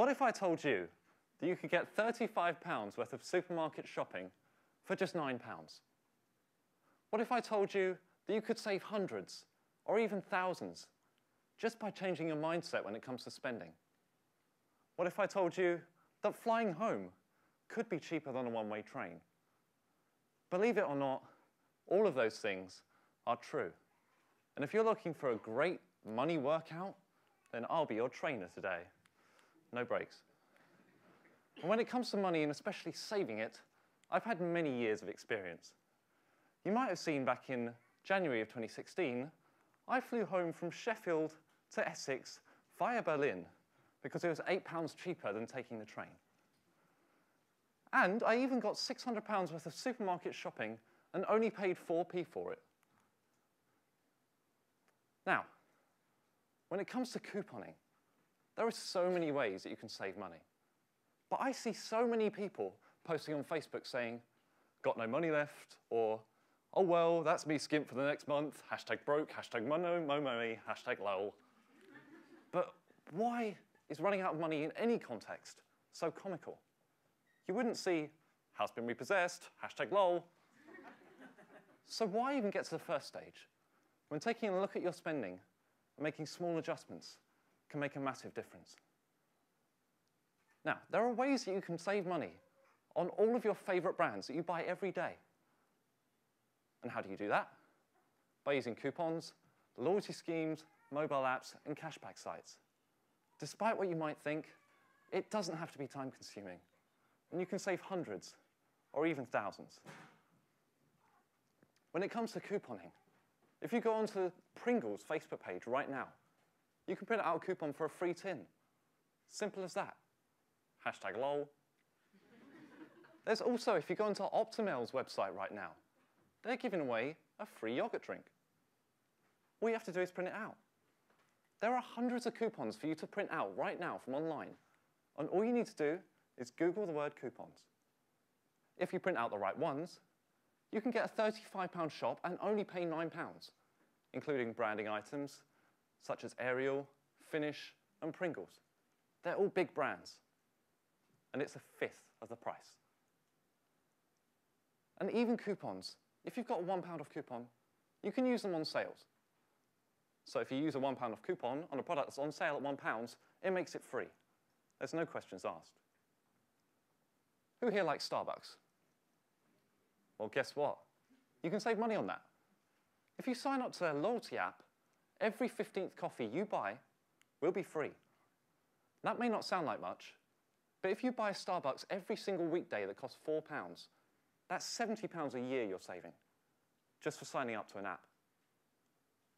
What if I told you that you could get £35 worth of supermarket shopping for just £9? What if I told you that you could save hundreds or even thousands just by changing your mindset when it comes to spending? What if I told you that flying home could be cheaper than a one-way train? Believe it or not, all of those things are true. And if you're looking for a great money workout, then I'll be your trainer today. No breaks. And when it comes to money, and especially saving it, I've had many years of experience. You might have seen back in January of 2016, I flew home from Sheffield to Essex via Berlin because it was £8 cheaper than taking the train. And I even got £600 worth of supermarket shopping and only paid 4p for it. Now, when it comes to couponing, there are so many ways that you can save money. But I see so many people posting on Facebook saying, got no money left, or, oh well, that's me skint for the next month, hashtag broke, hashtag money, mo money, hashtag lol. but why is running out of money in any context so comical? You wouldn't see, house been repossessed, hashtag lol. so why even get to the first stage? When taking a look at your spending and making small adjustments can make a massive difference. Now, there are ways that you can save money on all of your favorite brands that you buy every day. And how do you do that? By using coupons, loyalty schemes, mobile apps, and cashback sites. Despite what you might think, it doesn't have to be time consuming. And you can save hundreds or even thousands. When it comes to couponing, if you go onto Pringles Facebook page right now, you can print out a coupon for a free tin. Simple as that. Hashtag lol. There's also, if you go onto Actimel's website right now, they're giving away a free yogurt drink. All you have to do is print it out. There are hundreds of coupons for you to print out right now from online. And all you need to do is Google the word coupons. If you print out the right ones, you can get a £35 shop and only pay £9, including branding items such as Ariel, Finish, and Pringles. They're all big brands, and it's a fifth of the price. And even coupons. If you've got a one pound off coupon, you can use them on sales. So if you use a one pound off coupon on a product that's on sale at one pound, it makes it free. There's no questions asked. Who here likes Starbucks? Well, guess what? You can save money on that. If you sign up to their loyalty app, every 15th coffee you buy will be free. That may not sound like much, but if you buy a Starbucks every single weekday that costs £4, that's £70 a year you're saving just for signing up to an app.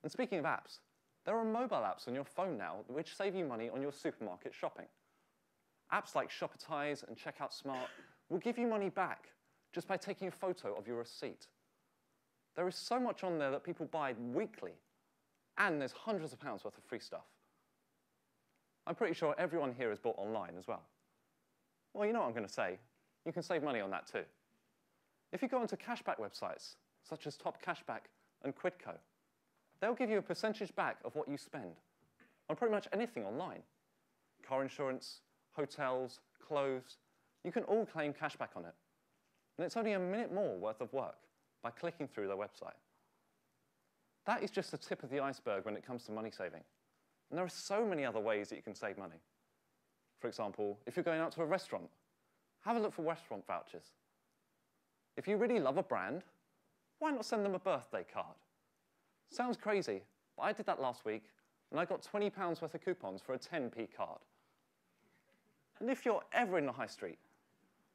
And speaking of apps, there are mobile apps on your phone now which save you money on your supermarket shopping. Apps like Shopitize and Checkout Smart will give you money back just by taking a photo of your receipt. There is so much on there that people buy weekly, and there's hundreds of pounds worth of free stuff. I'm pretty sure everyone here has bought online as well. Well, you know what I'm going to say. You can save money on that too. If you go onto cashback websites, such as Top Cashback and Quidco, they'll give you a percentage back of what you spend on pretty much anything online. Car insurance, hotels, clothes, you can all claim cashback on it. And it's only a minute more worth of work by clicking through their website. That is just the tip of the iceberg when it comes to money saving. And there are so many other ways that you can save money. For example, if you're going out to a restaurant, have a look for restaurant vouchers. If you really love a brand, why not send them a birthday card? Sounds crazy, but I did that last week, and I got £20 worth of coupons for a 10p card. And if you're ever in the high street,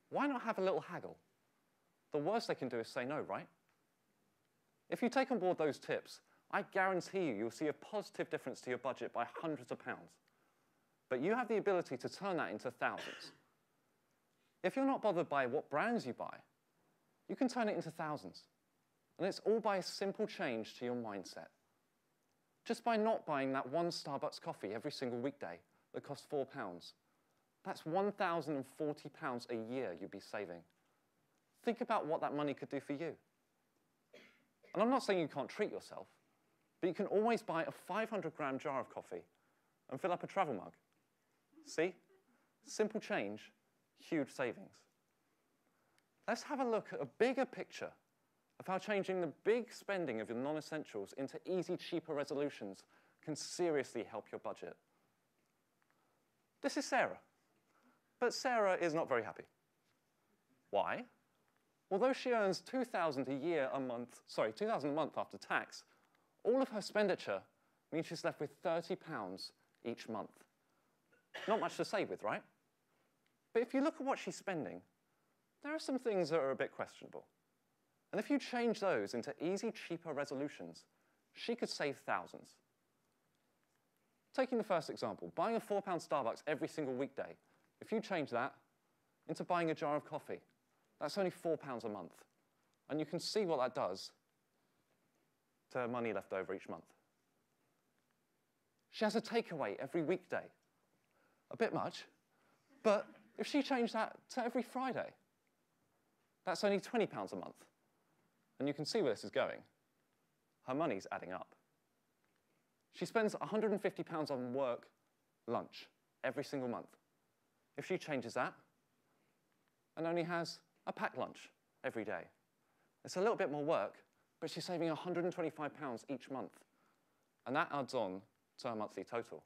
why not have a little haggle? The worst they can do is say no, right? If you take on board those tips, I guarantee you you'll see a positive difference to your budget by hundreds of pounds. But you have the ability to turn that into thousands. If you're not bothered by what brands you buy, you can turn it into thousands. And it's all by a simple change to your mindset. Just by not buying that one Starbucks coffee every single weekday that costs £4, that's £1,040 a year you'd be saving. Think about what that money could do for you. And I'm not saying you can't treat yourself, but you can always buy a 500 gram jar of coffee and fill up a travel mug. See? Simple change, huge savings. Let's have a look at a bigger picture of how changing the big spending of your non-essentials into easy, cheaper resolutions can seriously help your budget. This is Sarah. But Sarah is not very happy. Why? Although she earns 2,000 a year a month, sorry, 2,000 a month after tax, all of her expenditure means she's left with 30 pounds each month. Not much to save with, right? But if you look at what she's spending, there are some things that are a bit questionable. And if you change those into easy, cheaper resolutions, she could save thousands. Taking the first example, buying a £4 Starbucks every single weekday, if you change that into buying a jar of coffee, that's only £4 a month. And you can see what that does to money left over each month. She has a takeaway every weekday. A bit much, but if she changed that to every Friday, that's only £20 a month. And you can see where this is going. Her money's adding up. She spends £150 on work lunch every single month. If she changes that and only has a packed lunch every day, it's a little bit more work, but she's saving £125 each month. And that adds on to her monthly total.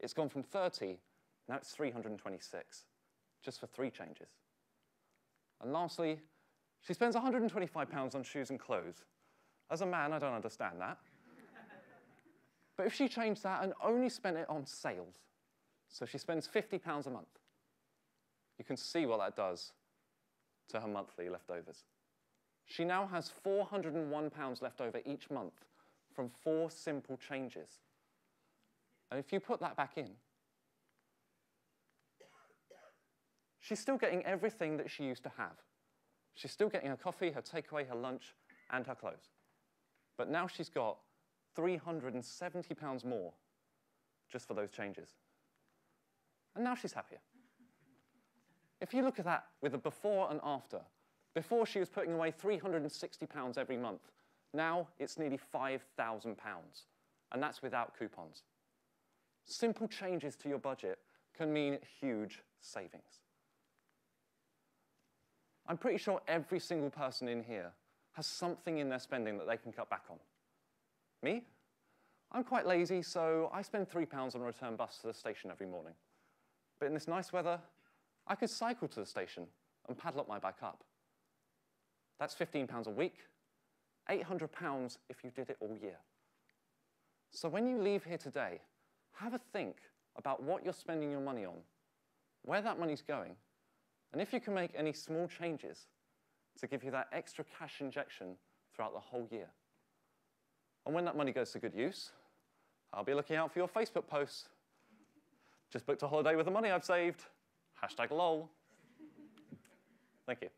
It's gone from 30, now it's 326, just for three changes. And lastly, she spends £125 on shoes and clothes. As a man, I don't understand that. but if she changed that and only spent it on sales, so she spends £50 a month, you can see what that does to her monthly leftovers. She now has £401 left over each month from four simple changes. And if you put that back in, she's still getting everything that she used to have. She's still getting her coffee, her takeaway, her lunch, and her clothes. But now she's got £370 more just for those changes. And now she's happier. If you look at that with a before and after, before she was putting away £360 every month, now it's nearly £5,000, and that's without coupons. Simple changes to your budget can mean huge savings. I'm pretty sure every single person in here has something in their spending that they can cut back on. Me? I'm quite lazy, so I spend three pounds on a return bus to the station every morning. But in this nice weather, I could cycle to the station and paddle up my bike up. That's 15 pounds a week, 800 pounds if you did it all year. So when you leave here today, have a think about what you're spending your money on, where that money's going, and if you can make any small changes to give you that extra cash injection throughout the whole year. And when that money goes to good use, I'll be looking out for your Facebook posts. Just booked a holiday with the money I've saved. Hashtag lol. Thank you.